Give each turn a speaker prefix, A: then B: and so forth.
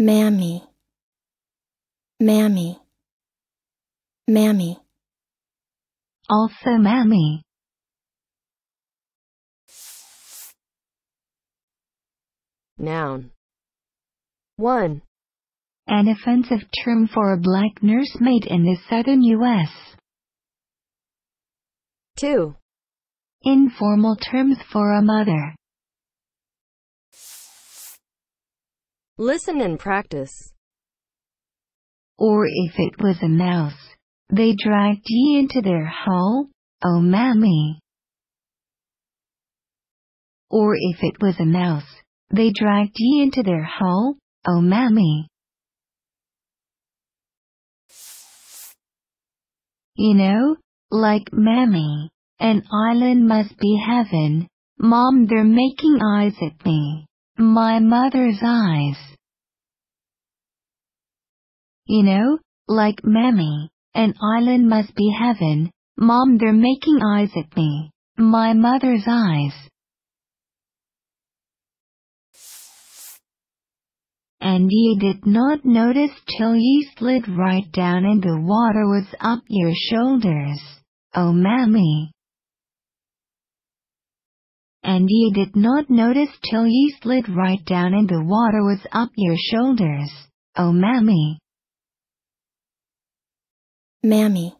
A: Mammy, Mammy, Mammy.
B: Also Mammy.
C: Noun. 1.
B: An offensive term for a black nursemaid in the southern U.S.
C: 2.
B: Informal terms for a mother.
C: Listen and practice.
B: Or if it was a mouse, they dragged ye into their hole, oh mammy. Or if it was a mouse, they dragged ye into their hole, oh mammy. You know, like mammy, an island must be heaven, mom they're making eyes at me, my mother's eyes. You know, like mammy, an island must be heaven, mom they're making eyes at me, my mother's eyes. And ye did not notice till ye slid right down and the water was up your shoulders, oh mammy. And ye did not notice till ye slid right down and the water was up your shoulders, oh mammy.
A: Mammy.